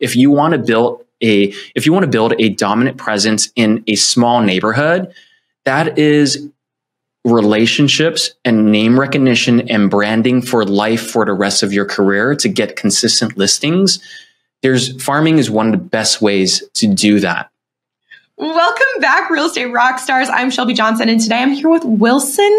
If you want to build a if you want to build a dominant presence in a small neighborhood, that is relationships and name recognition and branding for life for the rest of your career to get consistent listings. There's farming is one of the best ways to do that. Welcome back, Real Estate rock stars. I'm Shelby Johnson, and today I'm here with Wilson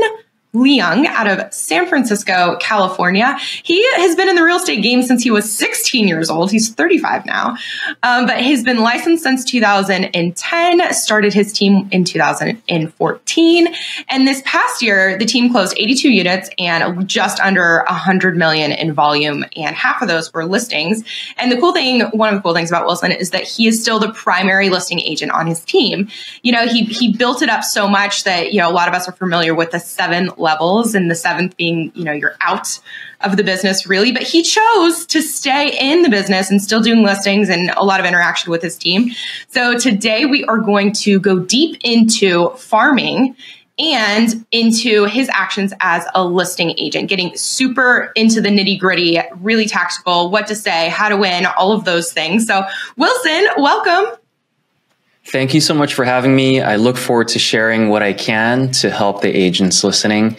Leung out of San Francisco, California. He has been in the real estate game since he was 16 years old. He's 35 now, um, but he's been licensed since 2010, started his team in 2014. And this past year, the team closed 82 units and just under 100 million in volume, and half of those were listings. And the cool thing, one of the cool things about Wilson is that he is still the primary listing agent on his team. You know, he, he built it up so much that, you know, a lot of us are familiar with the seven levels and the seventh being, you know, you're out of the business really, but he chose to stay in the business and still doing listings and a lot of interaction with his team. So today we are going to go deep into farming and into his actions as a listing agent, getting super into the nitty gritty, really tactical, what to say, how to win, all of those things. So, Wilson, welcome. Thank you so much for having me. I look forward to sharing what I can to help the agents listening.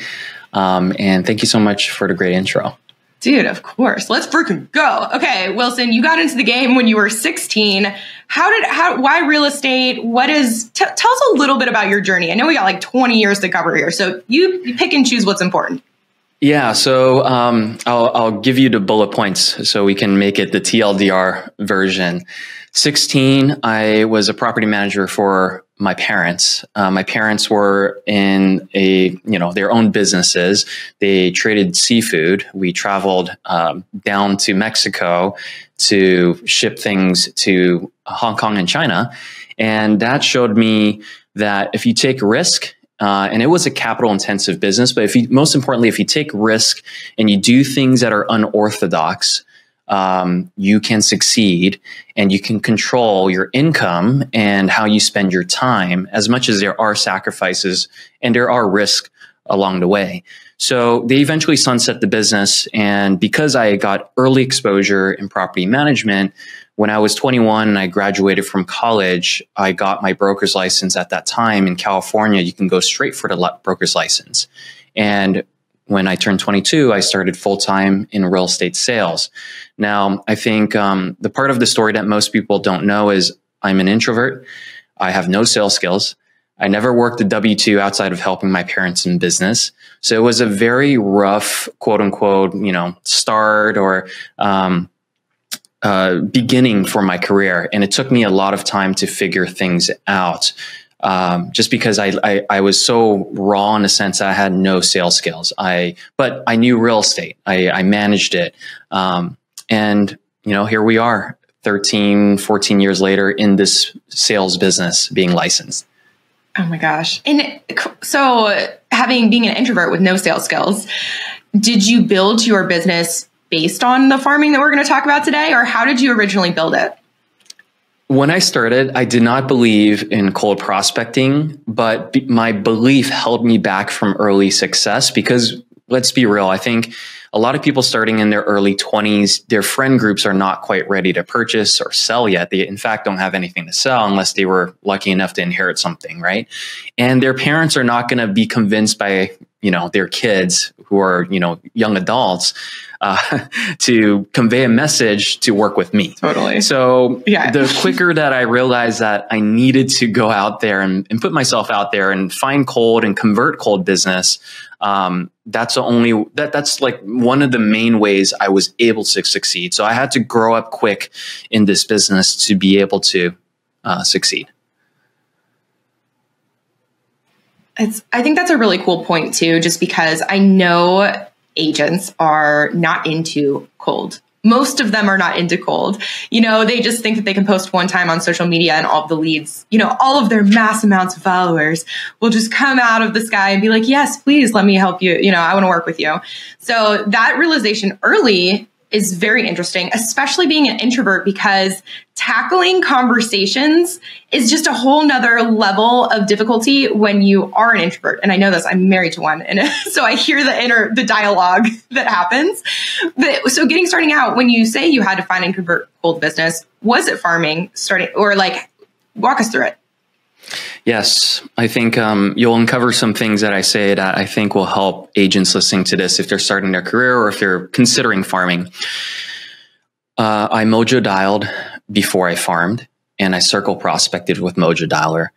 Um, and thank you so much for the great intro. Dude, of course. Let's freaking go. Okay, Wilson, you got into the game when you were 16. How did how why real estate? What is t- tell us a little bit about your journey. I know we got like 20 years to cover here, so you, you pick and choose what's important. Yeah, so um, I'll, I'll give you the bullet points so we can make it the TLDR version. 16, I was a property manager for my parents. Uh, my parents were in a, you know, their own businesses. They traded seafood. We traveled um, down to Mexico to ship things to Hong Kong and China. And that showed me that if you take risk uh, and it was a capital intensive business. But if you, most importantly, if you take risk and you do things that are unorthodox, um, you can succeed and you can control your income and how you spend your time as much as there are sacrifices and there are risks along the way. So they eventually sunset the business. And because I got early exposure in property management, when I was 21 and I graduated from college, I got my broker's license at that time in California. You can go straight for the broker's license. And when I turned 22, I started full time in real estate sales. Now, I think um, the part of the story that most people don't know is I'm an introvert. I have no sales skills. I never worked a W 2 outside of helping my parents in business. So it was a very rough, quote unquote, you know, start or um, uh, beginning for my career. And it took me a lot of time to figure things out. Um, just because I, I, I was so raw in a sense that I had no sales skills. I but I knew real estate. I, I managed it, um, and you know here we are, 13, 14 years later in this sales business, being licensed. Oh my gosh! And so, having being an introvert with no sales skills, did you build your business based on the farming that we're going to talk about today, or how did you originally build it? When I started, I did not believe in cold prospecting, but my belief held me back from early success because let's be real, I think a lot of people starting in their early 20s, their friend groups are not quite ready to purchase or sell yet. They, in fact, don't have anything to sell unless they were lucky enough to inherit something, right? And their parents are not going to be convinced by, you know, their kids who are, you know, young adults uh, to convey a message to work with me. Totally. So yeah. the quicker that I realized that I needed to go out there and, and put myself out there and find cold and convert cold business, um, that's the only that that's like one of the main ways I was able to succeed. So I had to grow up quick in this business to be able to uh, succeed. It's, I think that's a really cool point too, just because I know agents are not into cold most of them are not into cold. You know, they just think that they can post one time on social media and all of the leads, you know, all of their mass amounts of followers will just come out of the sky and be like, yes, please let me help you. You know, I want to work with you. So that realization early is very interesting, especially being an introvert because tackling conversations is just a whole nother level of difficulty when you are an introvert. And I know this, I'm married to one. And so I hear the inner, the dialogue that happens. But so getting starting out, when you say you had to find and convert cold business, was it farming starting or like walk us through it? Yes, I think um, you'll uncover some things that I say that I think will help agents listening to this if they're starting their career or if they're considering farming. Uh, I mojo dialed before I farmed, and I circle prospected with Mojo Dialer.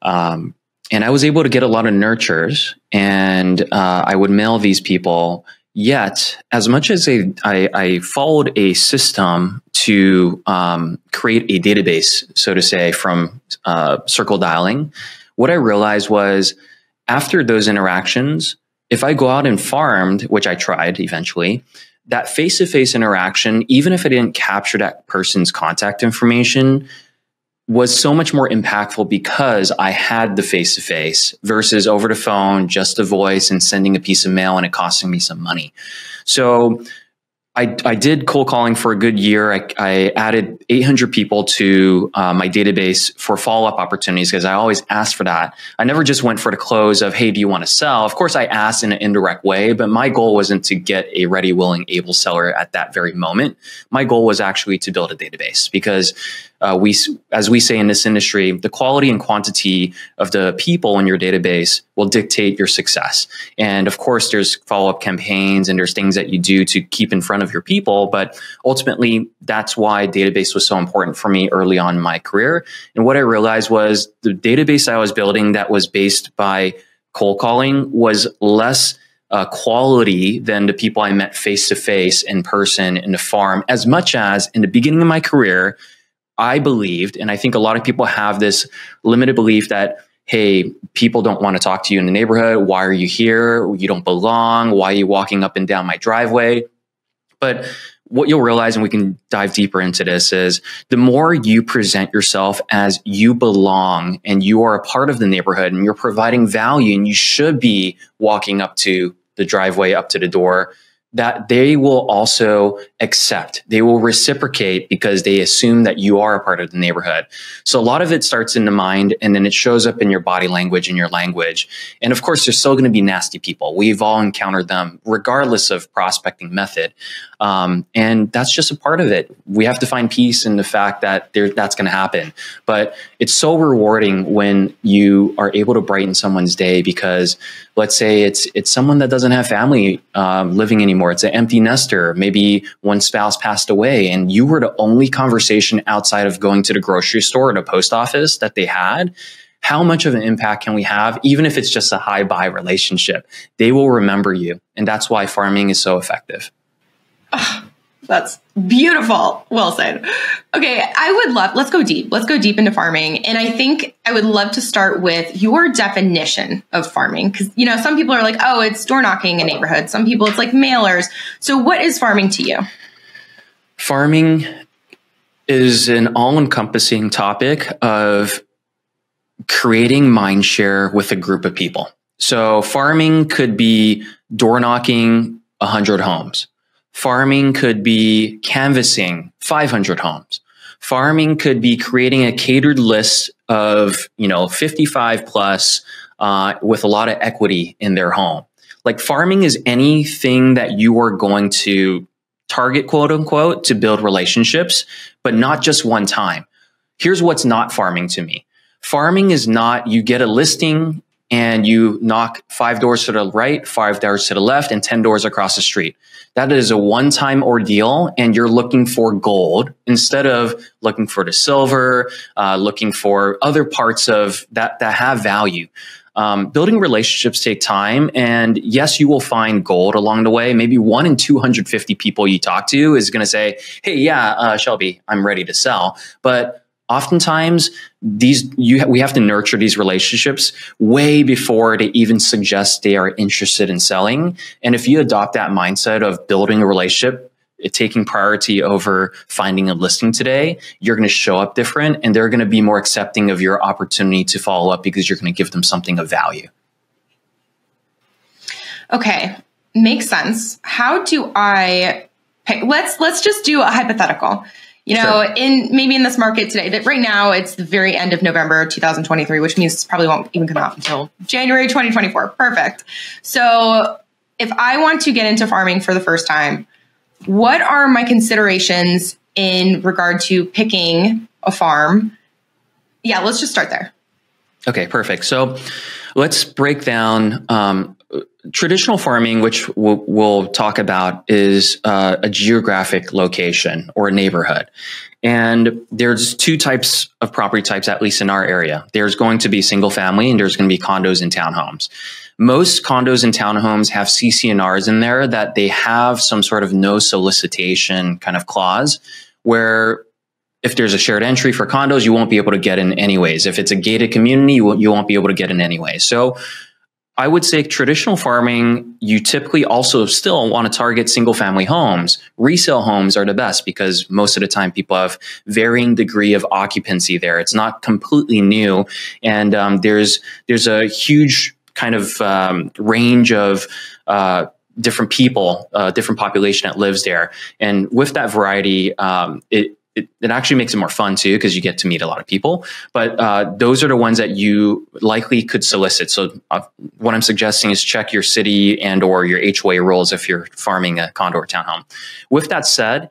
Um, and I was able to get a lot of nurtures, and uh, I would mail these people Yet, as much as I, I, I followed a system to um, create a database, so to say, from uh, circle dialing, what I realized was after those interactions, if I go out and farmed, which I tried eventually, that face to face interaction, even if I didn't capture that person's contact information, was so much more impactful because I had the face to face versus over the phone, just a voice and sending a piece of mail and it costing me some money. So I, I did cold calling for a good year. I, I added 800 people to uh, my database for follow up opportunities because I always asked for that. I never just went for the close of, hey, do you want to sell? Of course, I asked in an indirect way, but my goal wasn't to get a ready, willing, able seller at that very moment. My goal was actually to build a database because uh, we, as we say in this industry, the quality and quantity of the people in your database will dictate your success. And of course, there's follow up campaigns and there's things that you do to keep in front of your people. But ultimately, that's why database was so important for me early on in my career. And what I realized was the database I was building that was based by cold calling was less uh, quality than the people I met face to face in person in the farm, as much as in the beginning of my career, I believed, and I think a lot of people have this limited belief that, hey, people don't want to talk to you in the neighborhood. Why are you here? You don't belong. Why are you walking up and down my driveway? But what you'll realize, and we can dive deeper into this, is the more you present yourself as you belong and you are a part of the neighborhood and you're providing value and you should be walking up to the driveway, up to the door, that they will also accept. They will reciprocate because they assume that you are a part of the neighborhood. So a lot of it starts in the mind and then it shows up in your body language and your language. And of course, there's still going to be nasty people. We've all encountered them regardless of prospecting method. Um, and that's just a part of it. We have to find peace in the fact that there, that's going to happen. But it's so rewarding when you are able to brighten someone's day because let's say it's it's someone that doesn't have family um, living anymore. It's an empty nester. Maybe one spouse passed away, and you were the only conversation outside of going to the grocery store or the post office that they had how much of an impact can we have, even if it's just a hi bye relationship? They will remember you. And that's why farming is so effective. That's beautiful. Well said. Okay, I would love, let's go deep. Let's go deep into farming. And I think I would love to start with your definition of farming. Because, you know, some people are like, oh, it's door knocking in neighborhoods. Some people, it's like mailers. So, what is farming to you? Farming is an all encompassing topic of creating mind share with a group of people. So, farming could be door knocking 100 homes Farming could be canvassing 500 homes. Farming could be creating a catered list of, you know, 55 plus uh, with a lot of equity in their home. Like farming is anything that you are going to target, quote unquote, to build relationships, but not just one time. Here's what's not farming to me. Farming is not you get a listing and you knock five doors to the right, five doors to the left, and 10 doors across the street. That is a one time ordeal, and you're looking for gold instead of looking for the silver, uh, looking for other parts of that that have value. Um, building relationships take time, and yes, you will find gold along the way. Maybe one in 250 people you talk to is going to say, Hey, yeah, uh, Shelby, I'm ready to sell. But oftentimes these you we have to nurture these relationships way before they even suggest they are interested in selling. And if you adopt that mindset of building a relationship eh, taking priority over finding a listing today you're going to show up different and they're going to be more accepting of your opportunity to follow up because you're going to give them something of value. Okay makes sense. How do i pick, let's let's just do a hypothetical. You know, sure. in maybe in this market today, that right now it's the very end of November 2023, which means this probably won't even come out until January 2024. Perfect. So if I want to get into farming for the first time, what are my considerations in regard to picking a farm? Yeah, let's just start there. Okay, perfect. So let's break down um, traditional farming, which we'll, we'll talk about, is uh, a geographic location or a neighborhood. And there's two types of property types, at least in our area. There's going to be single family and there's going to be condos and townhomes. Most condos and townhomes have CC&Rs in there that they have some sort of no solicitation kind of clause where if there's a shared entry for condos, you won't be able to get in anyways. If it's a gated community, you won't, you won't be able to get in anyways. So I would say traditional farming, you typically also still want to target single family homes. Resale homes are the best because most of the time people have varying degree of occupancy there. It's not completely new. And um, there's, there's a huge kind of um, range of, uh, different people, uh, different population that lives there. And with that variety, um, it, it, it, actually makes it more fun too because you get to meet a lot of people. But uh, those are the ones that you likely could solicit. So uh, what I'm suggesting is check your city and or your HOA rules if you're farming a condo or townhome. With that said,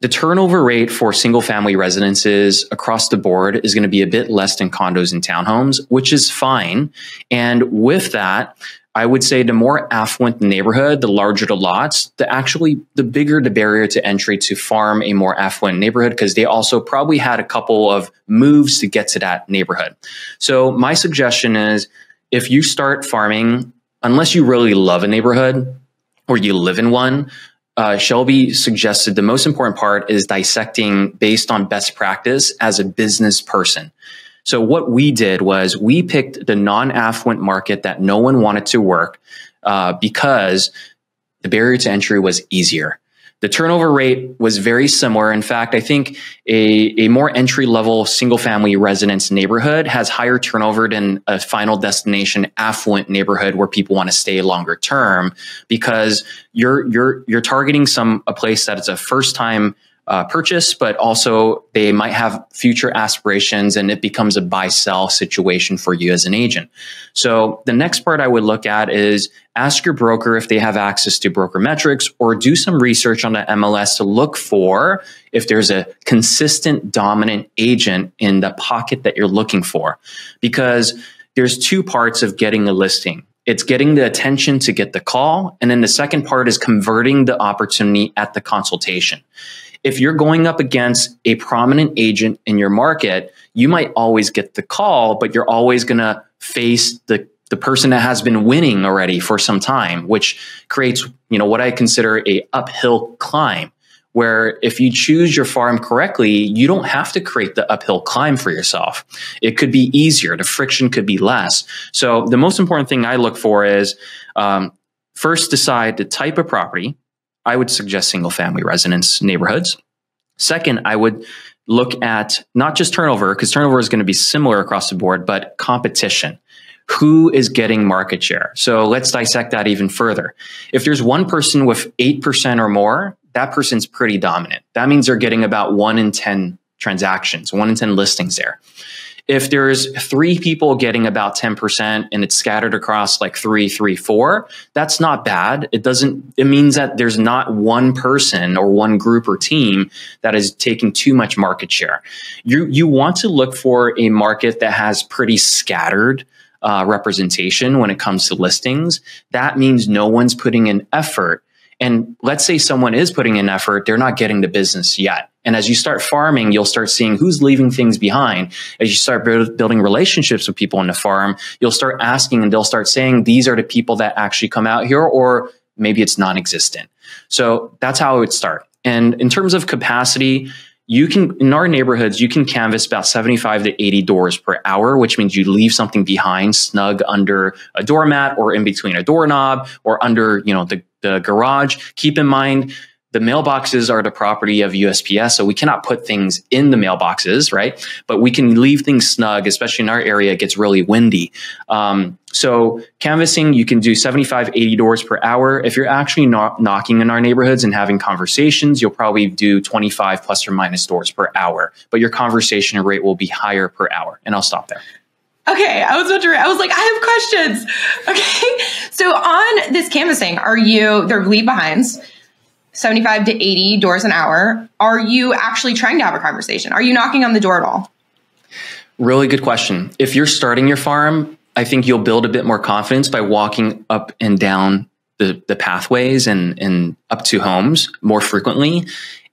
the turnover rate for single family residences across the board is going to be a bit less than condos and townhomes, which is fine. And with that, I would say the more affluent the neighborhood, the larger the lots, the actually the bigger the barrier to entry to farm a more affluent neighborhood because they also probably had a couple of moves to get to that neighborhood. So my suggestion is if you start farming, unless you really love a neighborhood or you live in one, uh, Shelby suggested the most important part is dissecting based on best practice as a business person. So what we did was we picked the non-affluent market that no one wanted to work uh, because the barrier to entry was easier. The turnover rate was very similar. In fact, I think a, a more entry level single family residence neighborhood has higher turnover than a final destination affluent neighborhood where people want to stay longer term because you're, you're, you're targeting some, a place that it's a first time uh, purchase, but also they might have future aspirations and it becomes a buy sell situation for you as an agent. So the next part I would look at is ask your broker if they have access to broker metrics or do some research on the MLS to look for if there's a consistent dominant agent in the pocket that you're looking for. Because there's two parts of getting a listing it's getting the attention to get the call. And then the second part is converting the opportunity at the consultation if you're going up against a prominent agent in your market, you might always get the call, but you're always going to face the the person that has been winning already for some time, which creates, you know, what I consider a uphill climb where if you choose your farm correctly, you don't have to create the uphill climb for yourself. It could be easier. The friction could be less. So the most important thing I look for is um, first decide the type of property. I would suggest single family residence neighborhoods. Second, I would look at not just turnover, because turnover is going to be similar across the board, but competition. Who is getting market share? So let's dissect that even further. If there's one person with 8% or more, that person's pretty dominant. That means they're getting about one in 10 transactions, one in 10 listings there. If there's three people getting about 10% and it's scattered across like three, three, four, that's not bad. It doesn't, it means that there's not one person or one group or team that is taking too much market share. You, you want to look for a market that has pretty scattered uh, representation when it comes to listings. That means no one's putting in effort and let's say someone is putting in effort, they're not getting the business yet. And as you start farming, you'll start seeing who's leaving things behind. As you start build, building relationships with people on the farm, you'll start asking and they'll start saying, these are the people that actually come out here, or maybe it's non existent. So that's how it would start. And in terms of capacity, you can in our neighborhoods you can canvas about 75 to 80 doors per hour which means you leave something behind snug under a doormat or in between a doorknob or under you know the, the garage keep in mind the mailboxes are the property of USPS, so we cannot put things in the mailboxes, right? But we can leave things snug, especially in our area. It gets really windy. Um, so canvassing, you can do 75, 80 doors per hour. If you're actually knocking in our neighborhoods and having conversations, you'll probably do 25 plus or minus doors per hour, but your conversation rate will be higher per hour. And I'll stop there. Okay, I was wondering. I was like, I have questions. Okay, so on this canvassing, are you they're leave behinds, seventy five to eighty doors an hour? Are you actually trying to have a conversation? Are you knocking on the door at all? Really good question. If you're starting your farm, I think you'll build a bit more confidence by walking up and down the, the pathways and, and up to homes more frequently.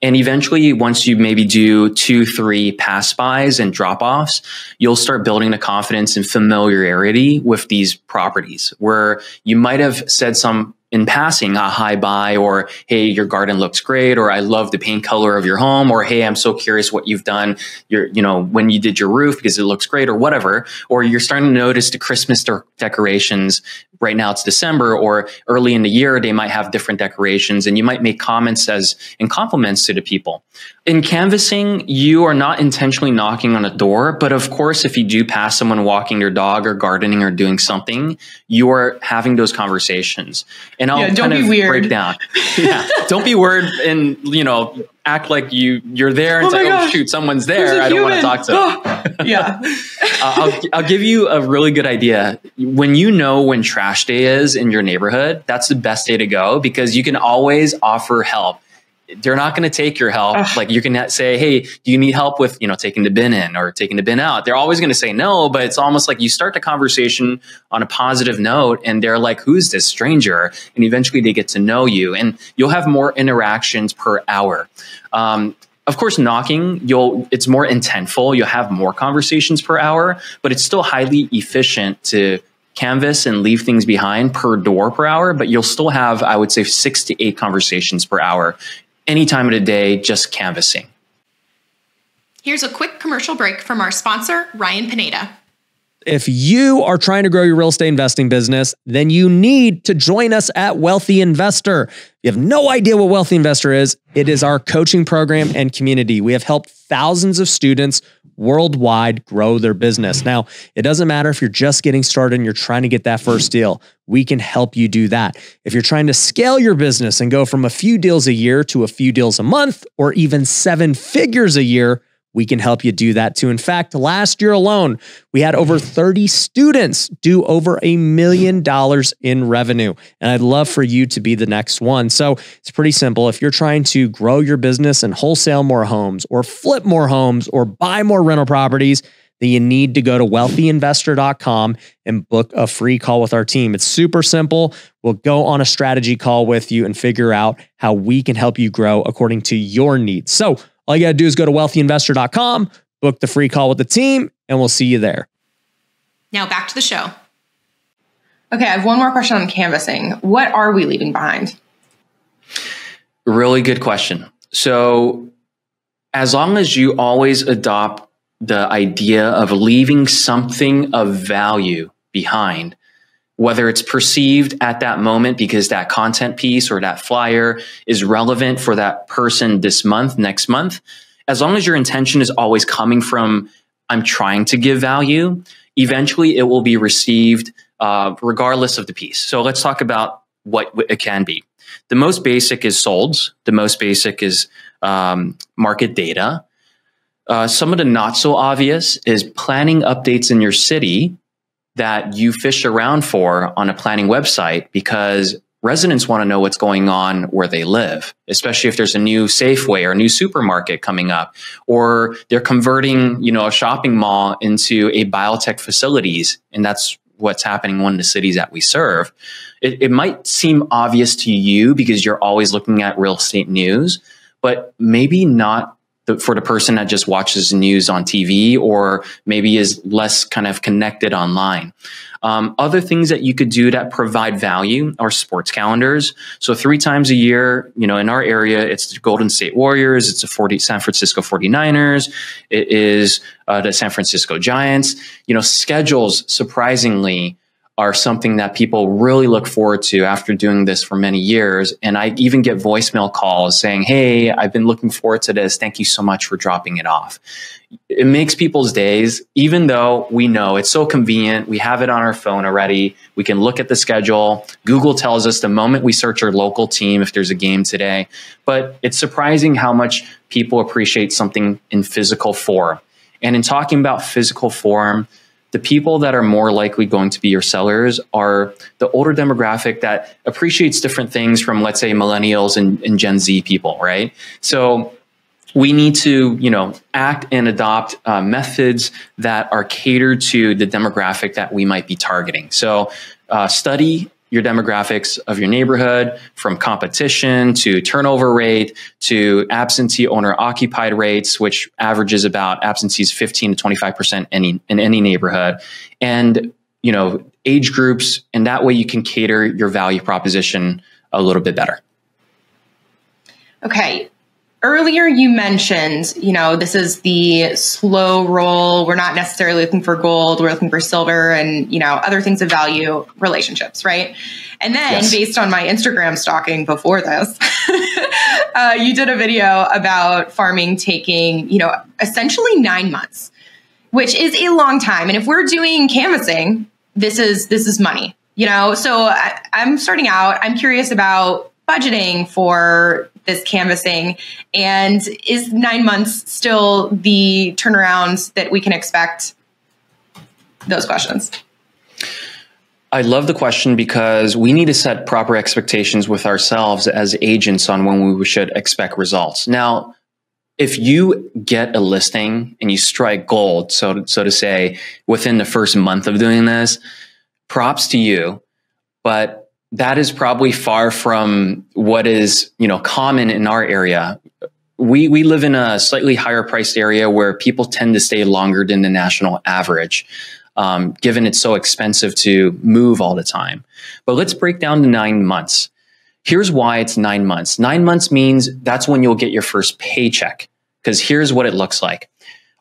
And eventually, once you maybe do two, three pass bys and drop offs, you'll start building the confidence and familiarity with these properties where you might have said some in passing a hi bye or hey your garden looks great or i love the paint color of your home or hey i'm so curious what you've done your you know when you did your roof because it looks great or whatever. Or you're starting to notice the christmas de- decorations right now it's december or early in the year they might have different decorations and you might make comments as in compliments to the people in canvassing you are not intentionally knocking on a door but of course if you do pass someone walking their dog or gardening or doing something you are having those conversations and I'll yeah, kind of weird. break down. yeah, don't be weird and you know act like you you're there and oh say, oh shoot, someone's there. I don't want to talk to. Them. yeah, uh, I'll I'll give you a really good idea. When you know when trash day is in your neighborhood, that's the best day to go because you can always offer help they're not going to take your help. Ugh. Like you can say, Hey, do you need help with, you know, taking the bin in or taking the bin out? They're always going to say no, but it's almost like you start the conversation on a positive note and they're like, who's this stranger? And eventually they get to know you and you'll have more interactions per hour. Um, of course, knocking, you'll, it's more intentful. You'll have more conversations per hour, but it's still highly efficient to canvas and leave things behind per door per hour, but you'll still have, I would say, six to eight conversations per hour any time of the day, just canvassing. Here's a quick commercial break from our sponsor, Ryan Pineda. If you are trying to grow your real estate investing business, then you need to join us at Wealthy Investor. If you have no idea what Wealthy Investor is, it is our coaching program and community. We have helped thousands of students worldwide grow their business. Now, it doesn't matter if you're just getting started and you're trying to get that first deal, we can help you do that. If you're trying to scale your business and go from a few deals a year to a few deals a month or even seven figures a year, we can help you do that too. In fact, last year alone, we had over 30 students do over a million dollars in revenue. And I'd love for you to be the next one. So it's pretty simple. If you're trying to grow your business and wholesale more homes or flip more homes or buy more rental properties, then you need to go to wealthyinvestor.com and book a free call with our team. It's super simple. We'll go on a strategy call with you and figure out how we can help you grow according to your needs. So, all you got to do is go to wealthyinvestor.com, book the free call with the team, and we'll see you there. Now back to the show. Okay, I have one more question on canvassing. What are we leaving behind? Really good question. So, as long as you always adopt the idea of leaving something of value behind, whether it's perceived at that moment because that content piece or that flyer is relevant for that person this month, next month, as long as your intention is always coming from, I'm trying to give value, eventually it will be received uh, regardless of the piece. So let's talk about what it can be. The most basic is solds, the most basic is um, market data. Uh, some of the not so obvious is planning updates in your city that you fish around for on a planning website because residents want to know what's going on where they live, especially if there's a new Safeway or a new supermarket coming up, or they're converting, you know, a shopping mall into a biotech facilities, and that's what's happening in one of the cities that we serve. It, it might seem obvious to you because you're always looking at real estate news, but maybe not the, for the person that just watches news on TV or maybe is less kind of connected online. Um, other things that you could do that provide value are sports calendars. So three times a year, you know, in our area, it's the Golden State Warriors, it's the 40, San Francisco 49ers, it is uh, the San Francisco Giants. You know, schedules surprisingly are something that people really look forward to after doing this for many years. And I even get voicemail calls saying, Hey, I've been looking forward to this. Thank you so much for dropping it off. It makes people's days, even though we know it's so convenient. We have it on our phone already. We can look at the schedule. Google tells us the moment we search our local team if there's a game today. But it's surprising how much people appreciate something in physical form. And in talking about physical form, the people that are more likely going to be your sellers are the older demographic that appreciates different things from let's say millennials and, and gen z people right? So we need to you know act and adopt uh, methods that are catered to the demographic that we might be targeting. So uh, study your demographics of your neighborhood from competition to turnover rate to absentee owner occupied rates, which averages about absentees 15 to 25% any, in any neighborhood. And, you know, age groups. And that way you can cater your value proposition a little bit better. Okay earlier you mentioned, you know, this is the slow roll. We're not necessarily looking for gold. We're looking for silver and, you know, other things of value relationships, right? And then yes. based on my Instagram stalking before this, uh, you did a video about farming taking, you know, essentially nine months, which is a long time. And if we're doing canvassing, this is, this is money, you know? So I, I'm starting out, I'm curious about budgeting for this canvassing? And is nine months still the turnarounds that we can expect? Those questions. I love the question because we need to set proper expectations with ourselves as agents on when we should expect results. Now, if you get a listing and you strike gold, so so to say, within the first month of doing this, props to you. But that is probably far from what is you know common in our area. We we live in a slightly higher priced area where people tend to stay longer than the national average um, given it's so expensive to move all the time. But let's break down to nine months. Here's why it's nine months. Nine months means that's when you'll get your first paycheck because here's what it looks like.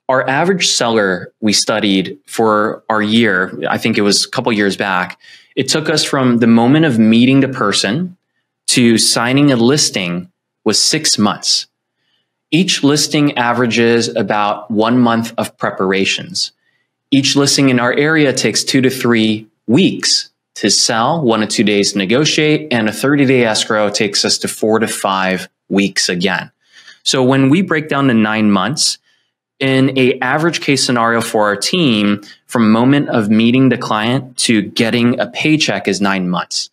Our average seller we studied for our year i think it was a couple years back it took us from the moment of meeting the person to signing a listing was six months. Each listing averages about one month of preparations. Each listing in our area takes two to three weeks to sell, one to two days to negotiate, and a 30 day escrow takes us to four to five weeks again. So when we break down the nine months, in a average case scenario for our team from moment of meeting the client to getting a paycheck is nine months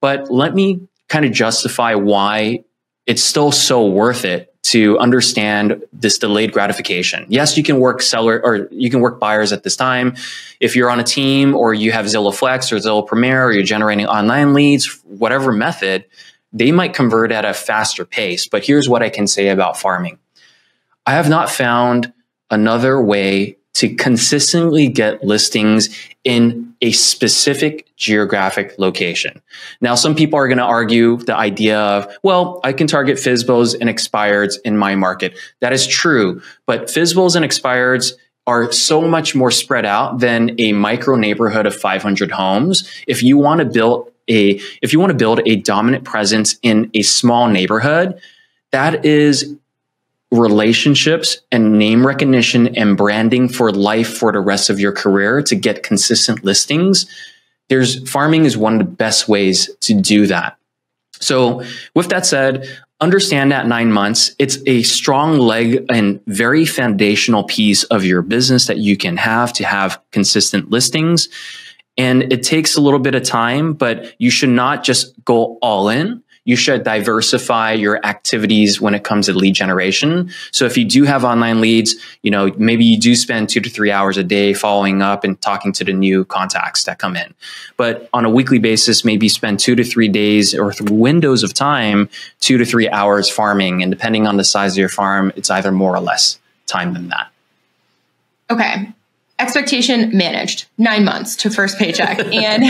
but let me kind of justify why it's still so worth it to understand this delayed gratification. Yes, you can work seller or you can work buyers at this time. If you're on a team or you have Zillow Flex or Zillow Premier or you're generating online leads, whatever method, they might convert at a faster pace. But here's what I can say about farming. I have not found another way to consistently get listings in a specific geographic location. Now, some people are going to argue the idea of, well, I can target FSBOs and expireds in my market. That is true, but FSBOs and expireds are so much more spread out than a micro neighborhood of 500 homes. If you want to build a, if you want to build a dominant presence in a small neighborhood, that is relationships and name recognition and branding for life for the rest of your career to get consistent listings there's farming is one of the best ways to do that. So with that said understand that nine months it's a strong leg and very foundational piece of your business that you can have to have consistent listings. And it takes a little bit of time but you should not just go all in you should diversify your activities when it comes to lead generation. So if you do have online leads, you know, maybe you do spend two to three hours a day following up and talking to the new contacts that come in. But on a weekly basis, maybe spend two to three days or windows of time, two to three hours farming. And depending on the size of your farm, it's either more or less time than that. Okay expectation managed nine months to first paycheck and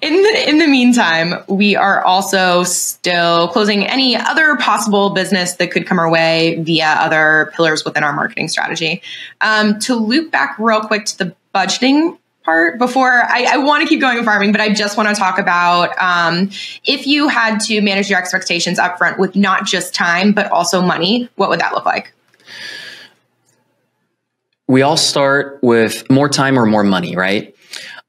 in the in the meantime we are also still closing any other possible business that could come our way via other pillars within our marketing strategy um, to loop back real quick to the budgeting part before I, I want to keep going with farming, but I just want to talk about um, if you had to manage your expectations up front with not just time, but also money, what would that look like? We all start with more time or more money, right?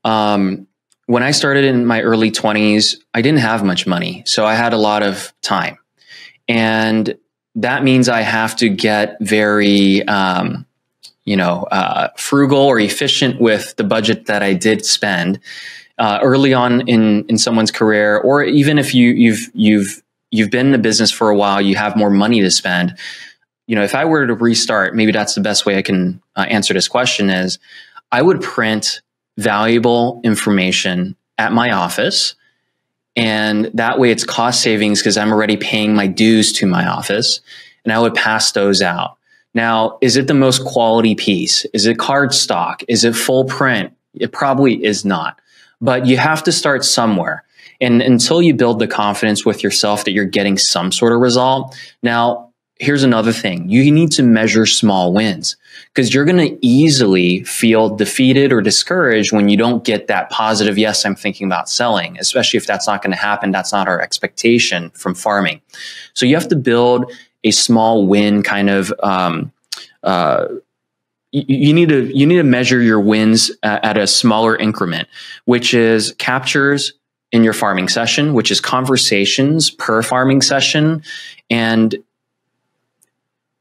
Um, when I started in my early 20s, I didn't have much money. So I had a lot of time. And that means I have to get very, um, you know, uh, frugal or efficient with the budget that I did spend uh, early on in in someone's career, or even if you you've you've you've been in the business for a while, you have more money to spend. You know, if I were to restart, maybe that's the best way I can uh, answer this question. Is I would print valuable information at my office. And that way it's cost savings because I'm already paying my dues to my office and I would pass those out. Now, is it the most quality piece? Is it cardstock? Is it full print? It probably is not, but you have to start somewhere. And until you build the confidence with yourself that you're getting some sort of result. Now, here's another thing. You need to measure small wins because you're going to easily feel defeated or discouraged when you don't get that positive yes i'm thinking about selling especially if that's not going to happen. That's not our expectation from farming. So you have to build a small win kind of um, uh, you, need to you need to measure your wins at a smaller increment which is captures in your farming session which is conversations per farming session and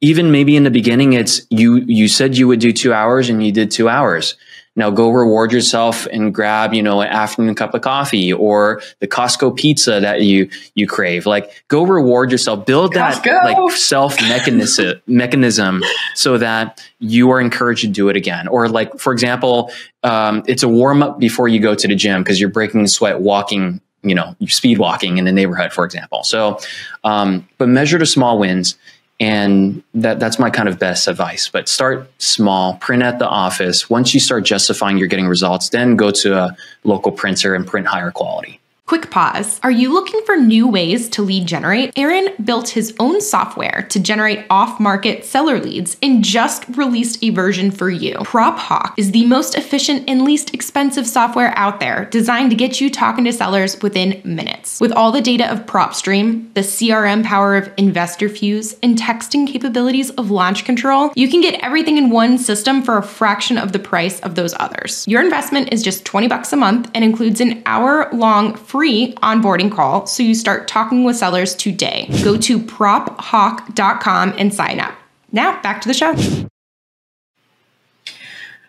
even maybe in the beginning it's you you said you would do two hours and you did two hours. Now go reward yourself and grab you know an afternoon cup of coffee or the costco pizza that you you crave. Like go reward yourself. Build that Costco. like self mechanism mechanism so that you are encouraged to do it again. Or like for example um, it's a warm up before you go to the gym because you're breaking the sweat walking you know speed walking in the neighborhood for example. So um, but measure the small wins and that that's my kind of best advice but start small print at the office. Once you start justifying you're getting results then go to a local printer and print higher quality Quick pause. Are you looking for new ways to lead generate? Aaron built his own software to generate off market seller leads and just released a version for you. PropHawk is the most efficient and least expensive software out there, designed to get you talking to sellers within minutes. With all the data of PropStream, the CRM power of InvestorFuse, and texting capabilities of Launch Control, you can get everything in one system for a fraction of the price of those others. Your investment is just 20 bucks a month and includes an hour long free onboarding call so you start talking with sellers today. Go to prophawk.com and sign up. Now, back to the show.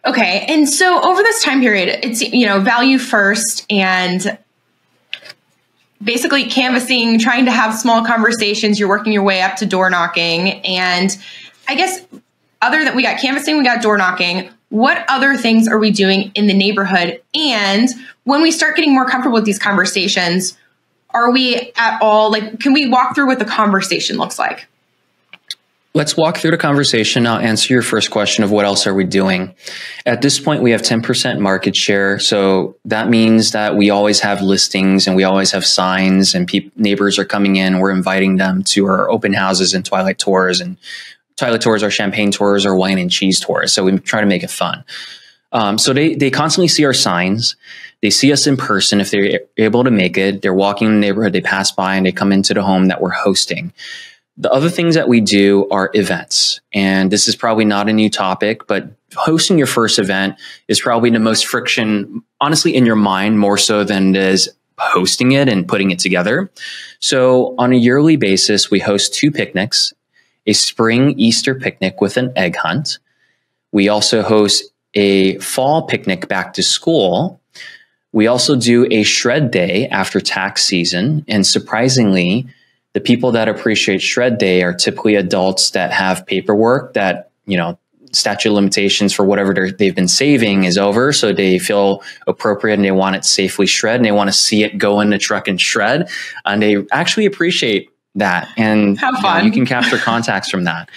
Okay, and so over this time period, it's you know, value first and basically canvassing, trying to have small conversations, you're working your way up to door knocking and I guess other than we got canvassing, we got door knocking what other things are we doing in the neighborhood? And when we start getting more comfortable with these conversations, are we at all like, can we walk through what the conversation looks like? Let's walk through the conversation. I'll answer your first question of what else are we doing. At this point, we have 10% market share. So that means that we always have listings and we always have signs and pe- neighbors are coming in. We're inviting them to our open houses and twilight tours and Twilight tours are champagne tours or wine and cheese tours. So we try to make it fun. Um, so they they constantly see our signs. They see us in person if they're able to make it. They're walking in the neighborhood. They pass by and they come into the home that we're hosting. The other things that we do are events, and this is probably not a new topic, but hosting your first event is probably the most friction, honestly, in your mind more so than it is hosting it and putting it together. So on a yearly basis, we host two picnics a spring Easter picnic with an egg hunt. We also host a fall picnic back to school. We also do a shred day after tax season. And surprisingly, the people that appreciate shred day are typically adults that have paperwork that, you know, statute limitations for whatever they've been saving is over. So they feel appropriate and they want it safely shred and they want to see it go in the truck and shred. And they actually appreciate that and Have fun. You, know, you can capture contacts from that.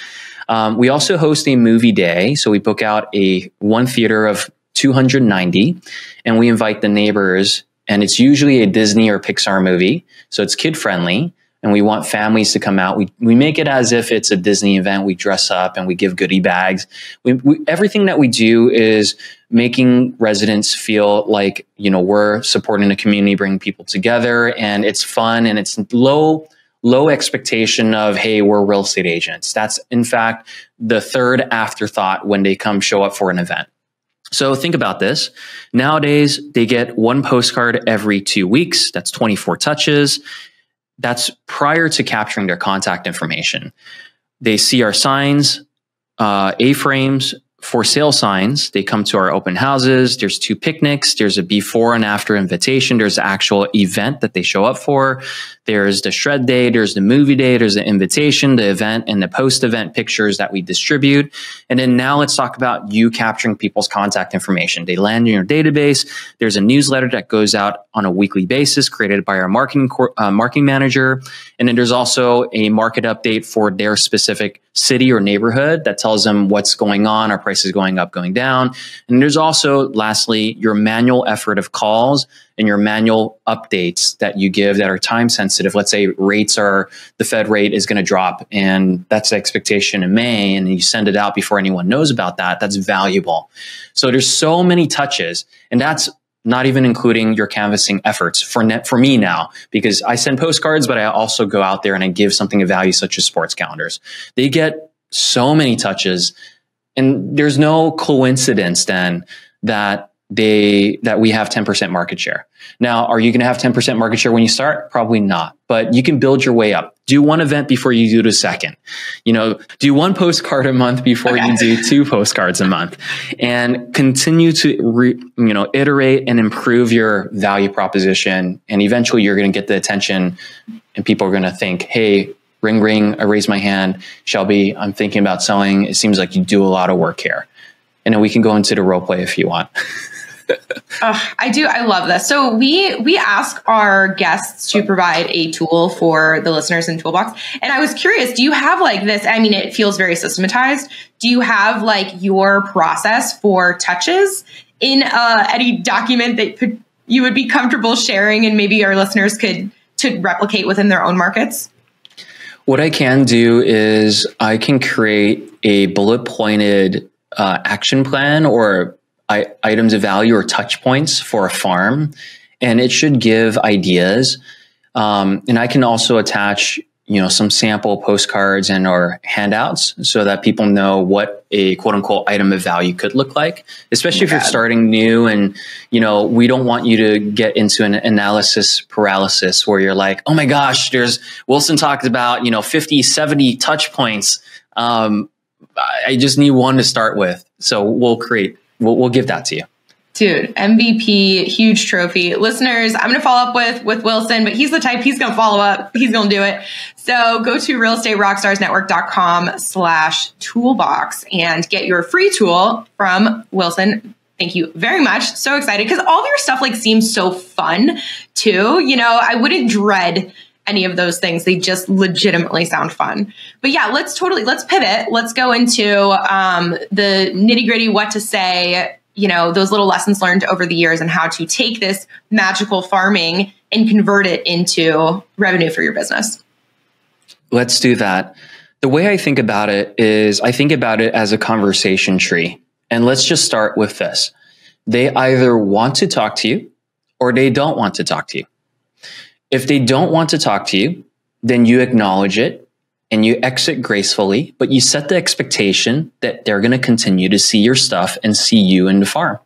Um, we also host a movie day. So we book out a one theater of 290 and we invite the neighbors and it's usually a Disney or Pixar movie. So it's kid friendly. and we want families to come out. We, we make it as if it's a Disney event. We dress up and we give goodie bags. We, we, everything that we do is making residents feel like, you know, we're supporting the community, bringing people together and it's fun and it's low, low expectation of, hey, we're real estate agents. That's in fact the third afterthought when they come show up for an event. So think about this. Nowadays, they get one postcard every two weeks. That's 24 touches. That's prior to capturing their contact information. They see our signs, uh, A frames, for sale signs. They come to our open houses. There's two picnics. There's a before and after invitation. There's the actual event that they show up for. There's the shred day. There's the movie day. There's the invitation, the event, and the post event pictures that we distribute. And then now let's talk about you capturing people's contact information. They land in your database. There's a newsletter that goes out on a weekly basis created by our marketing, uh, marketing manager. And then there's also a market update for their specific city or neighborhood that tells them what's going on, are prices going up, going down. And there's also, lastly, your manual effort of calls and your manual updates that you give that are time sensitive. Let's say rates are, the Fed rate is going to drop and that's the expectation in May and you send it out before anyone knows about that. That's valuable. So there's so many touches and that's not even including your canvassing efforts for net for me now because I send postcards, but I also go out there and I give something of value such as sports calendars. They get so many touches, and there's no coincidence then that they that we have 10% market share. Now, are you going to have 10% market share when you start? Probably not, but you can build your way up. Do one event before you do the second. You know, do one postcard a month before okay. you do two postcards a month and continue to re, you know, iterate and improve your value proposition and eventually you're going to get the attention and people are going to think, "Hey, ring ring, I raise my hand, Shelby, I'm thinking about selling. It seems like you do a lot of work here." And then we can go into the role play if you want. oh, I do. I love this. So we we ask our guests to provide a tool for the listeners in Toolbox, and I was curious. Do you have like this? I mean, it feels very systematized. Do you have like your process for touches in uh, any document that you would be comfortable sharing, and maybe our listeners could to replicate within their own markets? What I can do is I can create a bullet pointed uh, action plan or I, items of value or touch points for a farm, and it should give ideas. Um, and I can also attach, you know, some sample postcards and or handouts so that people know what a quote unquote item of value could look like. Especially oh if you're starting new, and you know, we don't want you to get into an analysis paralysis where you're like, oh my gosh, there's Wilson talked about you know 50, 70 touch points. Um, I just need one to start with. So we'll create we'll, we'll give that to you. Dude, MVP, huge trophy. Listeners, I'm going to follow up with with Wilson, but he's the type he's going to follow up. He's going to do it. So go to realestaterockstarsnetwork.com slash toolbox and get your free tool from Wilson. Thank you very much. So excited because all of your stuff like seems so fun too. You know, I wouldn't dread any of those things. They just legitimately sound fun. But yeah, let's totally let's pivot. Let's go into um, the nitty gritty, what to say. You know, those little lessons learned over the years and how to take this magical farming and convert it into revenue for your business. Let's do that. The way I think about it is I think about it as a conversation tree. And let's just start with this. They either want to talk to you or they don't want to talk to you. If they don't want to talk to you, then you acknowledge it and you exit gracefully, but you set the expectation that they're going to continue to see your stuff and see you in the farm.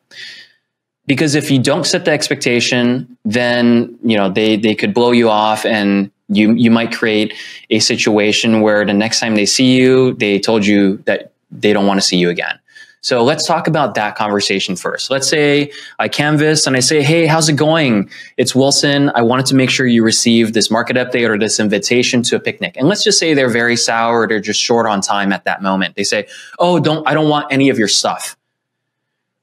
Because if you don't set the expectation, then, you know, they, they could blow you off and you, you might create a situation where the next time they see you, they told you that they don't want to see you again. So let's talk about that conversation first. Let's say I canvass and I say, Hey, how's it going? It's Wilson. I wanted to make sure you received this market update or this invitation to a picnic. And let's just say they're very sour or they're just short on time at that moment. They say, Oh, don't, I don't want any of your stuff.